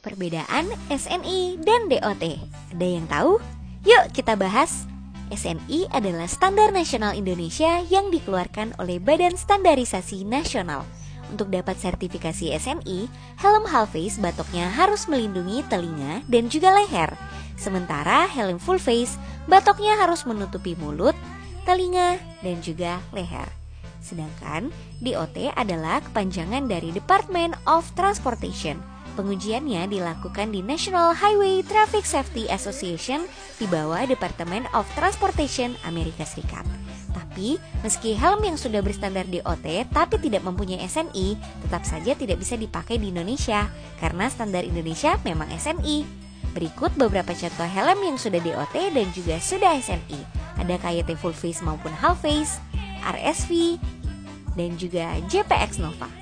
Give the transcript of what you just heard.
Perbedaan SNI dan DOT. Ada yang tahu? Yuk kita bahas. SNI adalah standar nasional Indonesia yang dikeluarkan oleh Badan Standarisasi Nasional. Untuk dapat sertifikasi SNI, helm half face batoknya harus melindungi telinga dan juga leher. Sementara helm full face batoknya harus menutupi mulut, telinga, dan juga leher. Sedangkan DOT adalah kepanjangan dari Department of Transportation. Pengujiannya dilakukan di National Highway Traffic Safety Association di bawah Department of Transportation Amerika Serikat. Tapi, meski helm yang sudah berstandar DOT tapi tidak mempunyai SNI, tetap saja tidak bisa dipakai di Indonesia karena standar Indonesia memang SNI. Berikut beberapa contoh helm yang sudah DOT dan juga sudah SNI. Ada KYT full face maupun half face, RSV, dan juga JPX Nova.